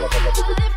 You.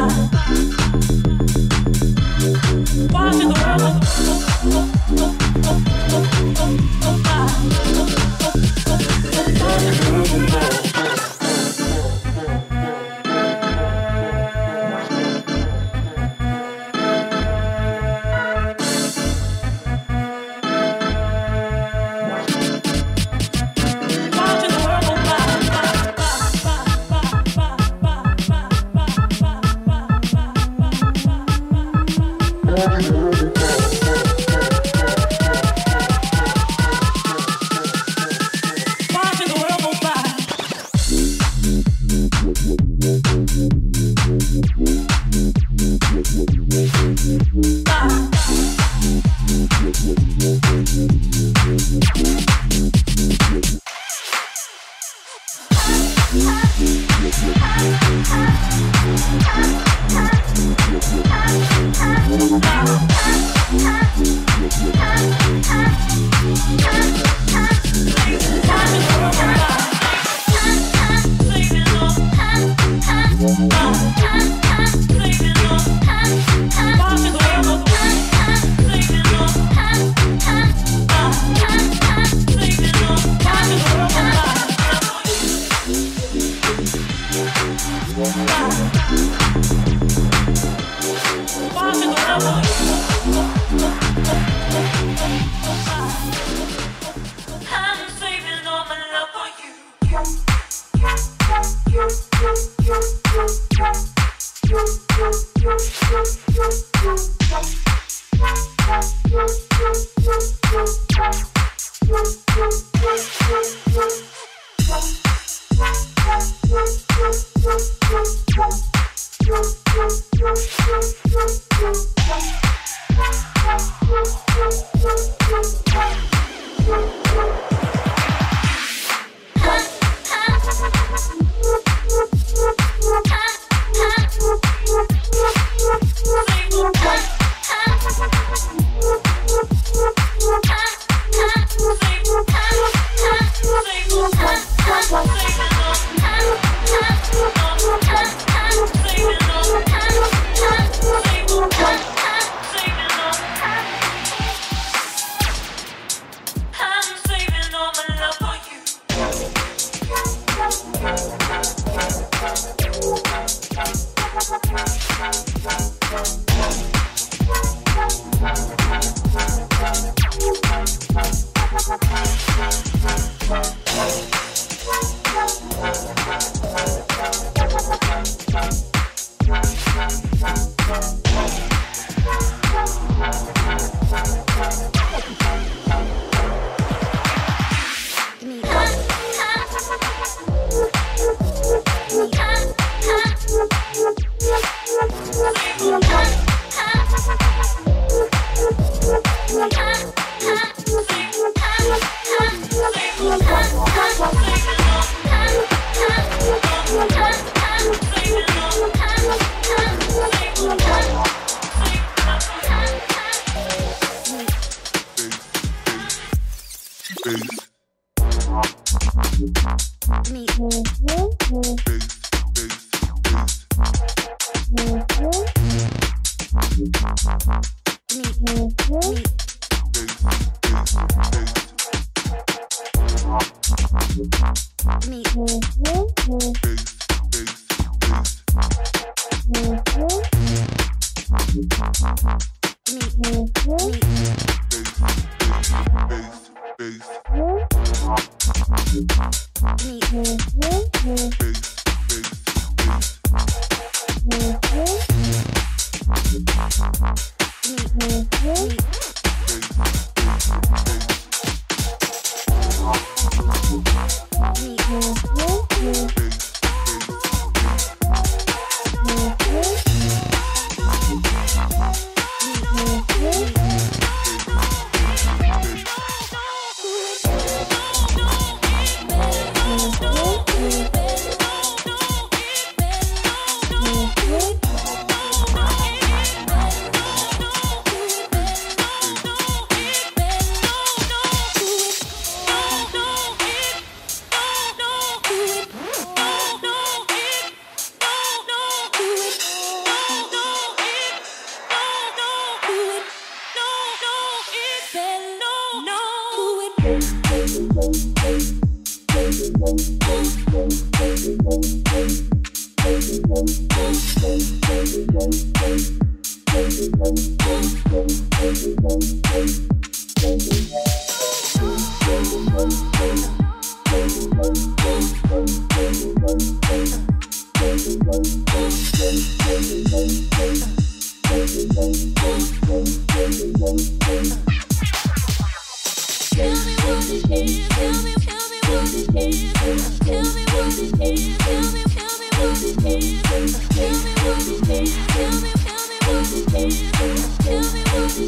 Thank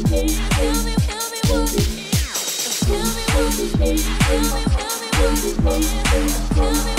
Tell me what